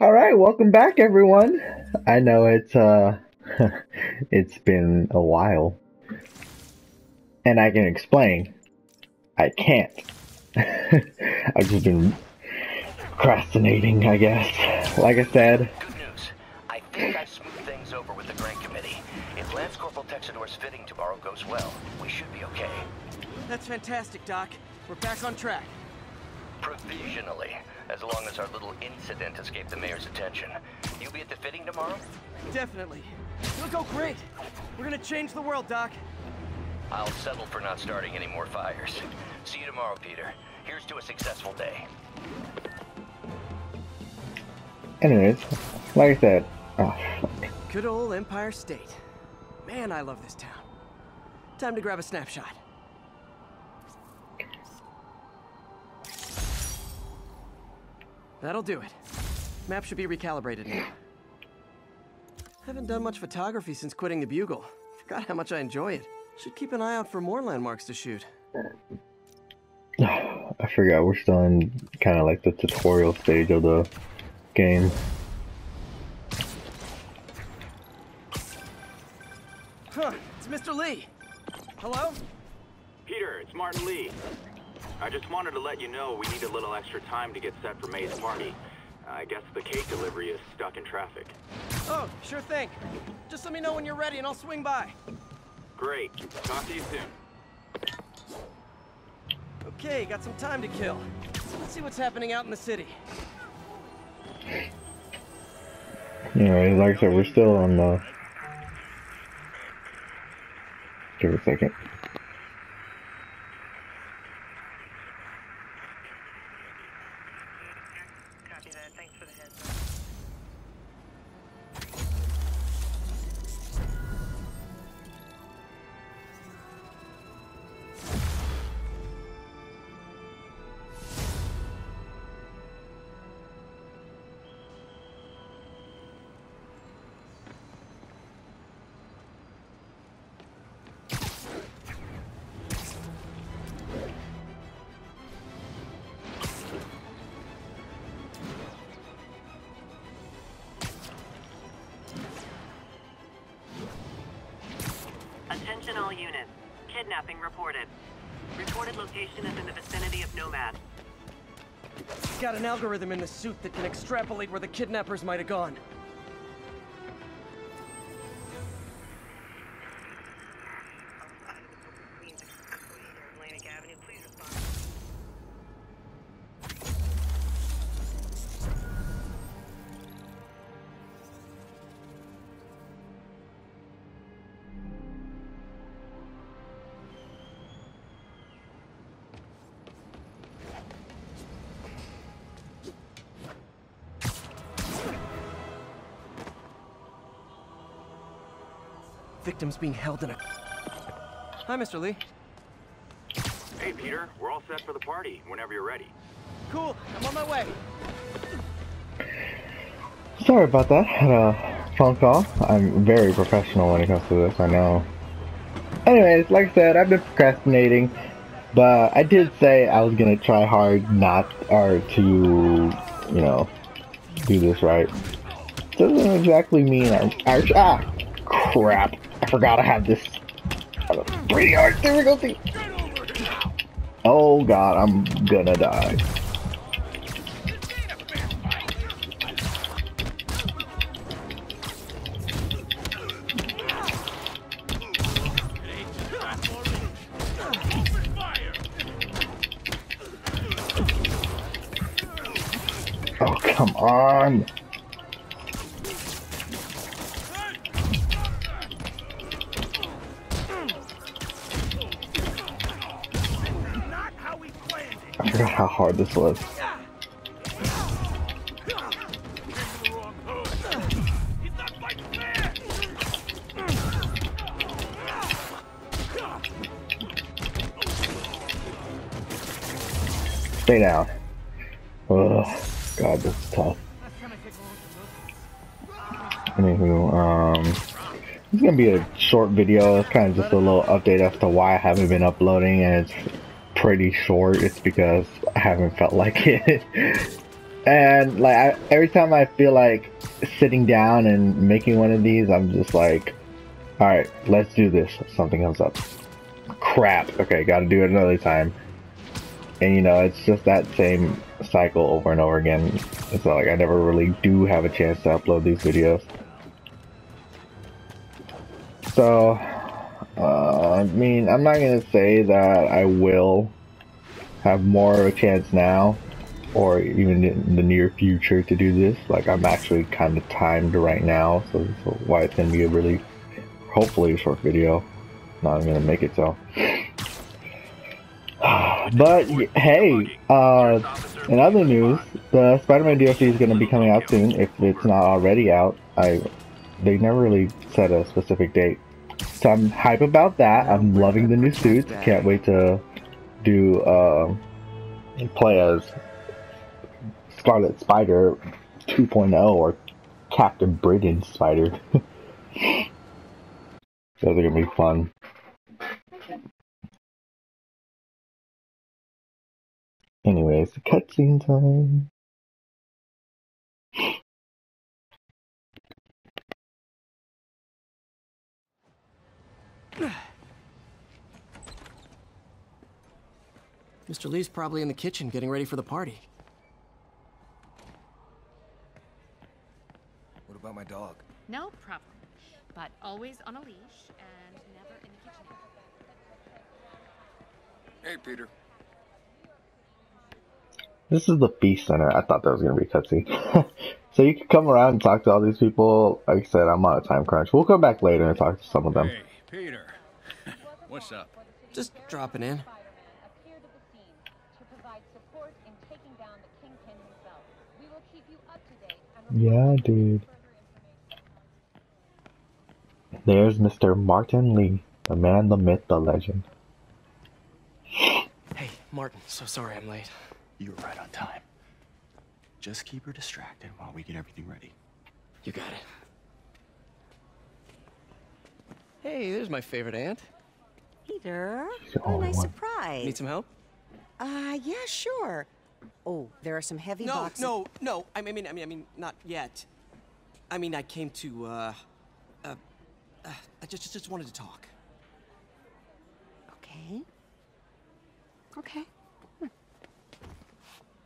All right, welcome back, everyone. I know it's uh, it's been a while, and I can explain. I can't. I've just been procrastinating, I guess. Like I said. Good news. I think I smoothed things over with the grant committee. If Lance Corporal Texidor's fitting tomorrow goes well, we should be okay. That's fantastic, Doc. We're back on track. Provisionally, as long as our little incident escaped the mayor's attention. You'll be at the fitting tomorrow? Definitely. It'll go great. We're gonna change the world, Doc. I'll settle for not starting any more fires. See you tomorrow, Peter. Here's to a successful day. Anyways, like I said, oh, fuck. Good old Empire State. Man, I love this town. Time to grab a snapshot. That'll do it. Map should be recalibrated now. Haven't done much photography since quitting the Bugle. Forgot how much I enjoy it. Should keep an eye out for more landmarks to shoot. I forgot we're still in kind of like the tutorial stage of the game. Huh, it's Mr. Lee. Hello? Peter, it's Martin Lee. I just wanted to let you know we need a little extra time to get set for May's party. Uh, I guess the cake delivery is stuck in traffic. Oh, sure thing. Just let me know when you're ready and I'll swing by. Great. Talk to you soon. Okay, got some time to kill. Let's see what's happening out in the city. Anyways, like I said, we're still on the. Give it a second. Attention all units. Kidnapping reported. Reported location is in the vicinity of Nomad. Got an algorithm in the suit that can extrapolate where the kidnappers might have gone. Victims being held in a... Hi, Mr. Lee. Hey, Peter, we're all set for the party whenever you're ready. Cool, I'm on my way. Sorry about that. Had a phone call. I'm very professional when it comes to this. I know. Anyways, like I said, I've been procrastinating, but I did say I was gonna try hard not or to, you know, do this right. Doesn't exactly mean I. I ah, crap! I forgot I have this. Pretty hard. There we go. Oh God, I'm gonna die. Oh come on! Hard this was. Stay down. Ugh, God, this is tough. Anywho, um, it's gonna be a short video. It's kind of just a little update as to why I haven't been uploading, and it's pretty short. It's because I haven't felt like it. And like I, every time I feel like sitting down and making one of these, I'm just like, all right, let's do this. Something comes up. Crap. Okay, got to do it another time. And you know, it's just that same cycle over and over again. It's not like I never really do have a chance to upload these videos. So, uh, I mean, I'm not gonna say that I will have more of a chance now or even in the near future to do this. Like I'm actually kind of timed right now, so, so why it's gonna be a really, hopefully a short video. Not gonna make it so. But hey, uh, in other news, the Spider-Man DLC is gonna be coming out soon. If it's not already out, I they never really set a specific date. So I'm hype about that. I'm loving the new suits. Can't wait to do uh, play as Scarlet Spider 2.0 or Captain Britain Spider. Those are gonna be fun. Anyways, cutscene time. Mr. Lee's probably in the kitchen getting ready for the party. What about my dog? No problem. But always on a leash and never in the kitchen. Hey, Peter. This is the feast center. I thought that was gonna be a cutscene. so you can come around and talk to all these people. Like I said, I'm on a time crunch. We'll come back later and talk to some of them. Hey, Peter. What's up? Just dropping in. appeared at the scene to provide support in taking down the Kingpin himself. We will keep you up to date Yeah, dude. There's Mr. Martin Lee, the man, the myth, the legend. Hey, Martin, so sorry I'm late. You were right on time. Just keep her distracted while we get everything ready. You got it. Hey, there's my favorite aunt. Peter, what a nice one. surprise. Need some help? Uh, yeah, sure. Oh, there are some heavy No, boxes. no, no. no. I mean, I mean, I mean, not yet. I mean, I came to, uh, uh, uh I just, just wanted to talk. Okay. Okay.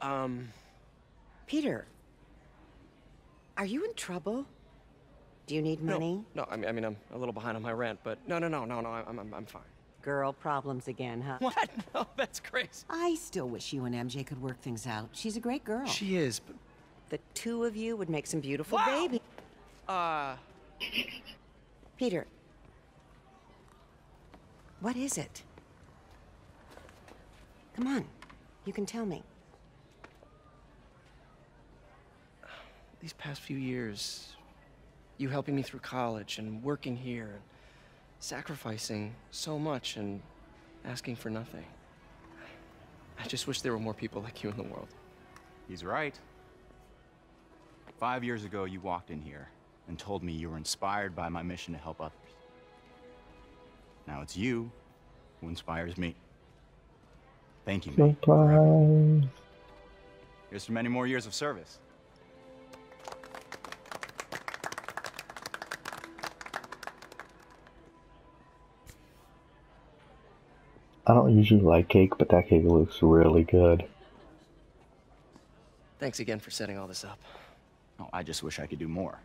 Um, Peter, are you in trouble? Do you need money? No, no, I mean, I mean, I'm a little behind on my rent, but no, no, no, no, no, I'm, I'm, I'm fine. Girl problems again, huh? What? No, that's crazy. I still wish you and MJ could work things out. She's a great girl. She is, but, the two of you would make some beautiful Wow. babies. uh, Peter, what is it? Come on, you can tell me. these past few years, you helping me through college and working here, and sacrificing so much and asking for nothing. I just wish there were more people like you in the world. He's right. Five years ago, you walked in here and told me you were inspired by my mission to help others. Now it's you who inspires me. Thank you, mate. Surprise. Here's to many more years of service. I don't usually like cake, but that cake looks really good. Thanks again for setting all this up. Oh, I just wish I could do more.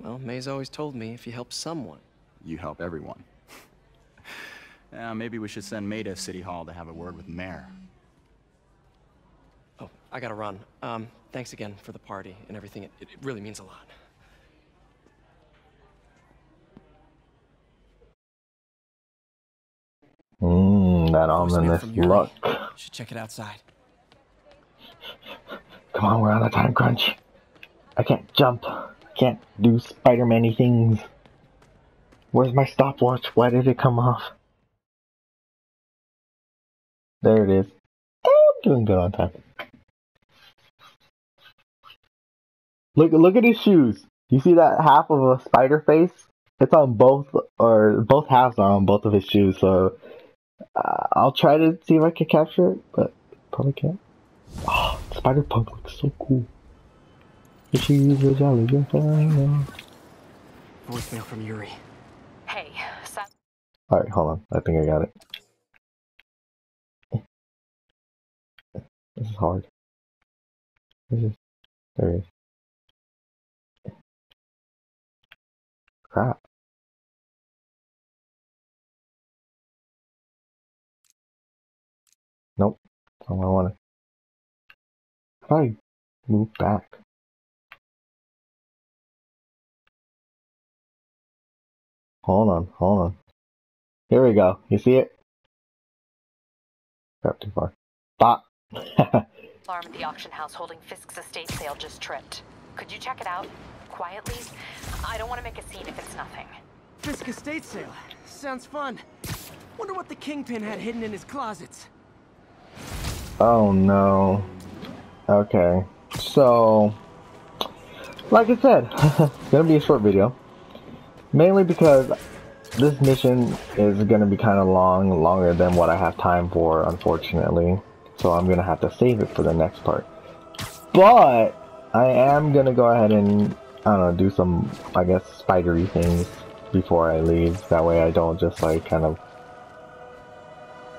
Well, May's always told me if you help someone. You help everyone. yeah, maybe we should send May to City Hall to have a word with mayor. Oh, I gotta run. Um, thanks again for the party and everything. It, it really means a lot. That ominous look. Should check it outside. Come on, we're on a time crunch. I can't jump. I can't do Spider-Man-y things. Where's my stopwatch? Why did it come off? There it is. Oh, I'm doing good on time. Look, look at his shoes. You see that half of a spider face? It's on both, or both halves are on both of his shoes. So uh, I'll try to see if I can capture it, but probably can't. Oh, Spider Punk looks so cool. She's a jolly good fellow. Voicemail from Yuri. Hey, so Alright, hold on. I think I got it. This is hard. This is. There it is. Crap. Nope. That's not what I want to. do I move back? Hold on, hold on. Here we go. You see it? Crap, too far. Bop! alarm at the auction house holding Fisk's estate sale just tripped. Could you check it out? Quietly? I don't want to make a scene if it's nothing. Fisk estate sale. Sounds fun. Wonder what the Kingpin had hidden in his closets. Oh no. Okay. So, like I said, gonna be a short video. Mainly because this mission is gonna be kind of long, longer than what I have time for, unfortunately. So I'm gonna have to save it for the next part. But I am gonna go ahead and I don't know, do some I guess spidery things before I leave. That way I don't just like kind of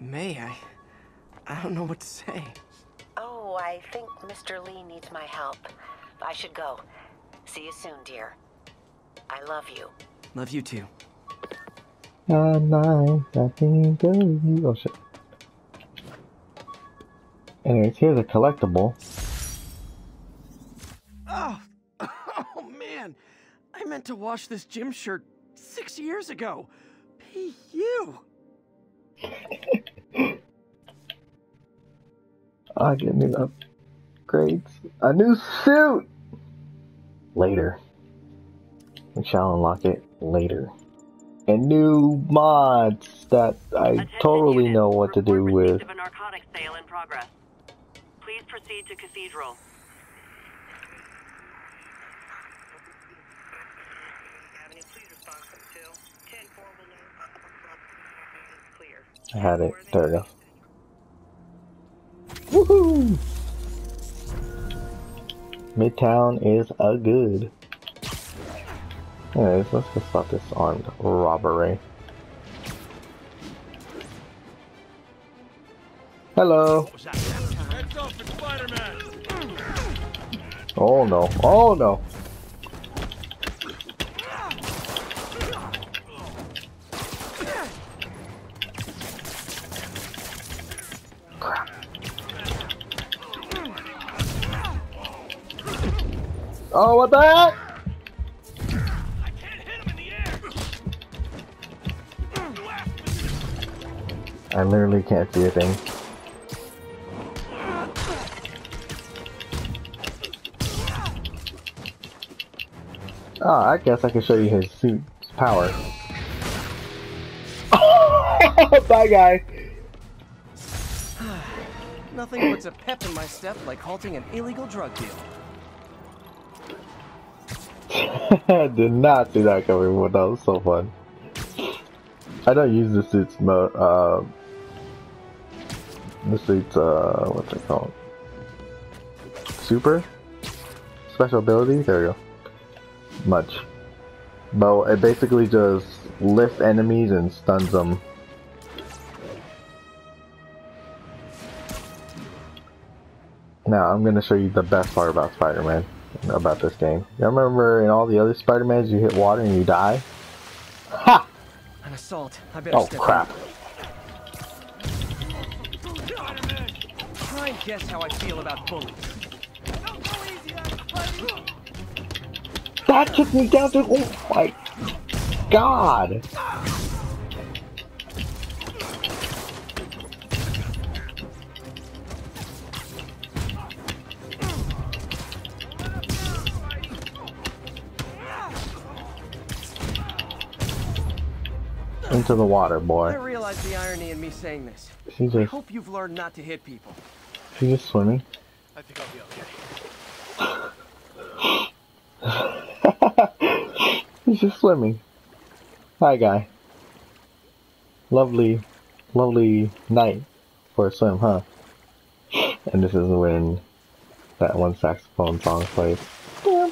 May I? I don't know what to say. Oh, I think Mr. Lee needs my help. I should go. See you soon, dear. I love you. Love you too. Not nice, I think of you. Oh shit. Anyways, here's a collectible. Oh, oh man. I meant to wash this gym shirt six years ago. P.U. I get new upgrades. A new suit! Later. We shall unlock it later. And new mods that I totally know what to do with. of a narcotics sale in progress. Please proceed to Cathedral. Avenue, please respond to 10 4 will know. Clear. I had it. There we go. Woohoo! Midtown is a good. Anyways, let's just stop this armed robbery. Hello. Oh no. Oh no. Oh, what the heck? I literally can't see a thing. Oh, I guess I can show you his suit's power. Oh, bye, guy. Nothing puts a pep in my step like halting an illegal drug deal. I did not see that coming, but that was so fun. I don't use the suit's mo uh the suit's uh what's it called? Super? Special ability? There we go. Much. But it basically just lifts enemies and stuns them. Now I'm gonna show you the best part about Spider-Man about this game. You remember in all the other Spider-Mans you hit water and you die? Ha! An assault. I better Oh crap. Try and guess how I feel about bullies. That took me down to oh my god. Into the water, boy. I boy. realize the irony in me saying this. She's I hope you've learned not to hit people. she's just swimming. I think I'll be okay. He's just swimming. Hi, guy. Lovely, lovely night for a swim, huh? And this is when that one saxophone song plays. I'm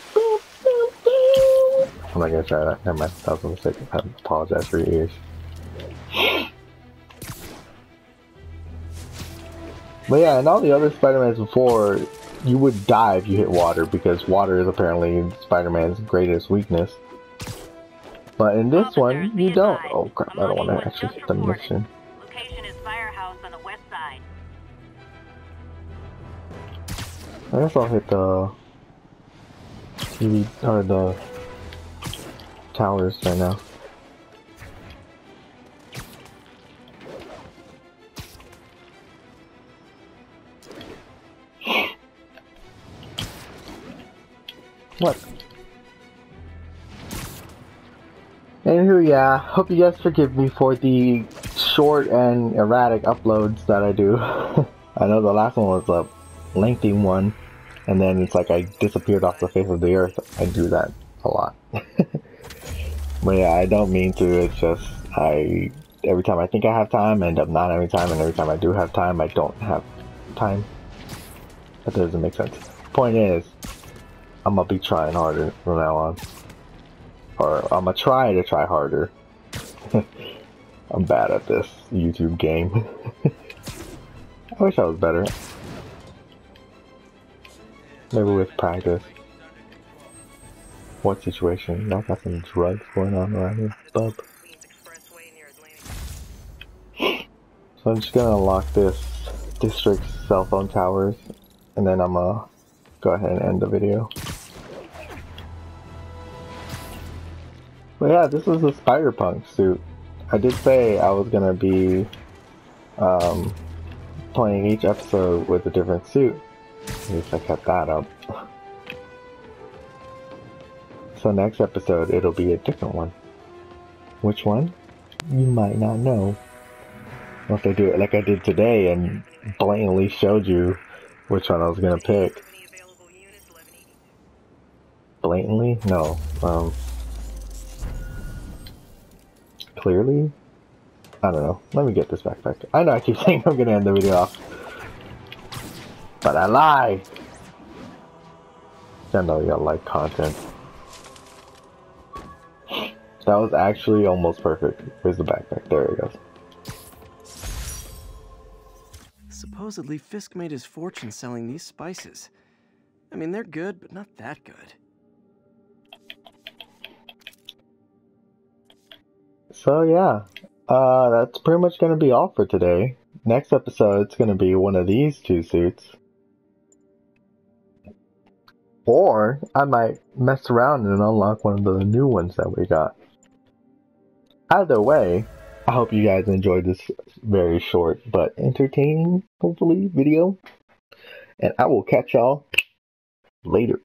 not gonna try that. Never mind. That was a mistake. I apologize for your ears. But yeah, and all the other Spider-Mans before, you would die if you hit water because water is apparently Spider-Man's greatest weakness. But in this one, you don't. Oh crap! I don't want to actually hit the mission. Location is Firehouse on the west side. I guess I'll hit the TV or the towers right now. What? Anywho, yeah, hope you guys forgive me for the short and erratic uploads that I do. I know the last one was a lengthy one, and then it's like I disappeared off the face of the earth. I do that a lot. but yeah, I don't mean to, it's just I every time I think I have time, I end up not having time, and every time I do have time, I don't have time. That doesn't make sense. Point is, I'm gonna be trying harder from now on. Or I'm gonna try to try harder. I'm bad at this YouTube game. I wish I was better. Maybe with practice. What situation? Y'all got some drugs going on around here, bub. So I'm just gonna unlock this district's cell phone towers, and then I'm gonna go ahead and end the video. But yeah, this is a Spider-Punk suit. I did say I was gonna be um, playing each episode with a different suit. At least I kept that up. So next episode it'll be a different one. Which one? You might not know. Unless I do it like I did today and blatantly showed you which one I was gonna pick. Blatantly? No. Um clearly? I don't know. Let me get this backpack. I know I keep saying I'm gonna end the video off. But I lie! I know y'all like content. That was actually almost perfect. Where's the backpack? There it goes. Supposedly, Fisk made his fortune selling these spices. I mean, they're good, but not that good. So yeah, uh, that's pretty much gonna be all for today. Next episode, it's gonna be one of these two suits. Or I might mess around and unlock one of the new ones that we got. Either way, I hope you guys enjoyed this very short but entertaining, hopefully, video. And I will catch y'all later.